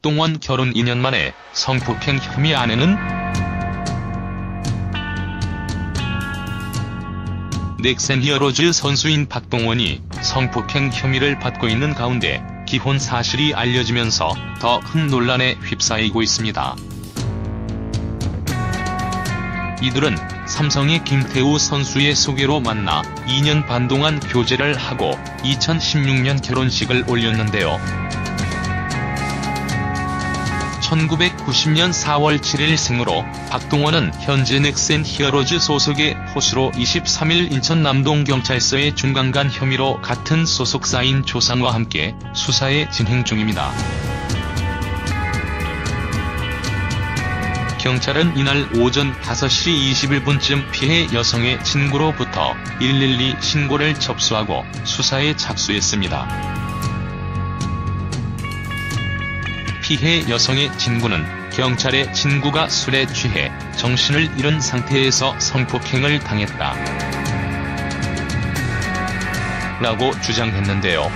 박동원 결혼 2년 만에 성폭행 혐의 아내는 넥센 히어로즈 선수인 박동원이 성폭행 혐의를 받고 있는 가운데 기혼 사실이 알려지면서 더 큰 논란에 휩싸이고 있습니다. 이들은 삼성의 김태우 선수의 소개로 만나 2년 반 동안 교제를 하고 2016년 결혼식을 올렸는데요. 1990년 4월 7일 생으로 박동원은 현재 넥센 히어로즈 소속의 포수로 23일 인천 남동경찰서에 중간간 혐의로 같은 소속사인 조상과 함께 수사에 진행 중입니다. 경찰은 이날 오전 5시 21분쯤 피해 여성의 친구로부터 112 신고를 접수하고 수사에 착수했습니다. 피해 여성의 친구는 경찰의 친구가 술에 취해 정신을 잃은 상태에서 성폭행을 당했다. 라고 주장했는데요.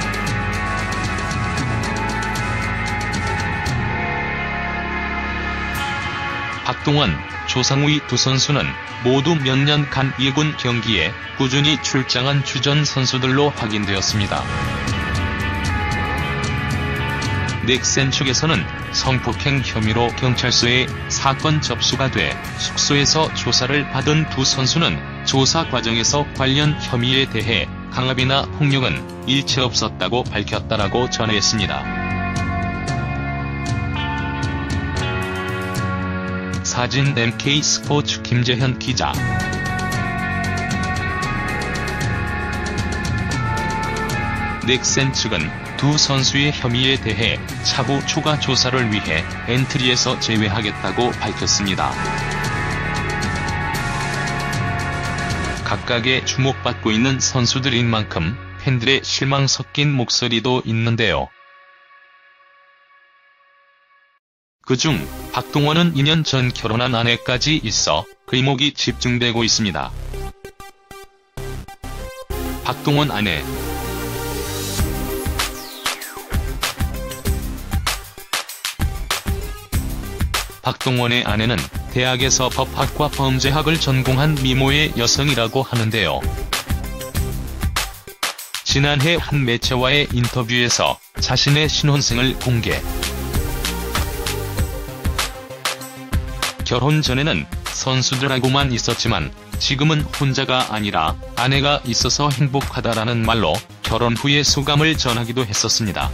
박동원, 조상우이 두 선수는 모두 몇 년간 예군 경기에 꾸준히 출장한 주전 선수들로 확인되었습니다. 넥센 측에서는 성폭행 혐의로 경찰서에 사건 접수가 돼 숙소에서 조사를 받은 두 선수는 조사 과정에서 관련 혐의에 대해 강압이나 폭력은 일체 없었다고 밝혔다라고 전했습니다. 사진 MK스포츠 김재현 기자 넥센 측은 두 선수의 혐의에 대해 차후 추가 조사를 위해 엔트리에서 제외하겠다고 밝혔습니다. 각각의 주목받고 있는 선수들인 만큼 팬들의 실망 섞인 목소리도 있는데요. 그중 박동원은 2년 전 결혼한 아내까지 있어 그 이목이 집중되고 있습니다. 박동원 아내 박동원의 아내는 대학에서 법학과 범죄학을 전공한 미모의 여성이라고 하는데요. 지난해 한 매체와의 인터뷰에서 자신의 신혼생을 공개. 결혼 전에는 선수들하고만 있었지만 지금은 혼자가 아니라 아내가 있어서 행복하다라는 말로 결혼 후의 소감을 전하기도 했었습니다.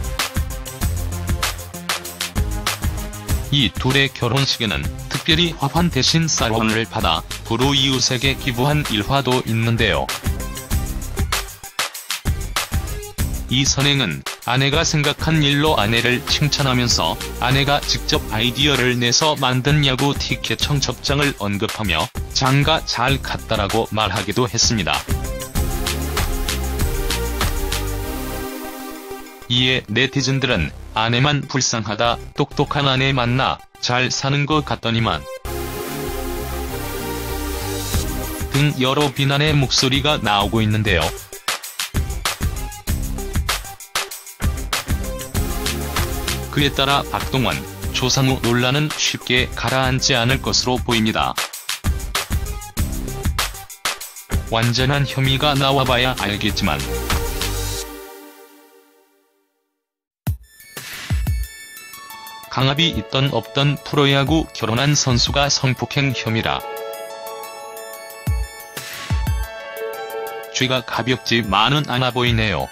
이 둘의 결혼식에는 특별히 화환 대신 쌀원을 받아 부로 이웃에게 기부한 일화도 있는데요. 이 선행은 아내가 생각한 일로 아내를 칭찬하면서 아내가 직접 아이디어를 내서 만든 야구 티켓 청첩장을 언급하며 장가 잘 갔다라고 말하기도 했습니다. 이에 네티즌들은 아내만 불쌍하다, 똑똑한 아내 만나 잘 사는 것 같더니만 등 여러 비난의 목소리가 나오고 있는데요. 그에 따라 박동원, 조상우 논란은 쉽게 가라앉지 않을 것으로 보입니다. 완전한 혐의가 나와봐야 알겠지만 강압이 있던 없던 프로야구 결혼한 선수가 성폭행 혐의라. 죄가 가볍지 만은 않아 보이네요.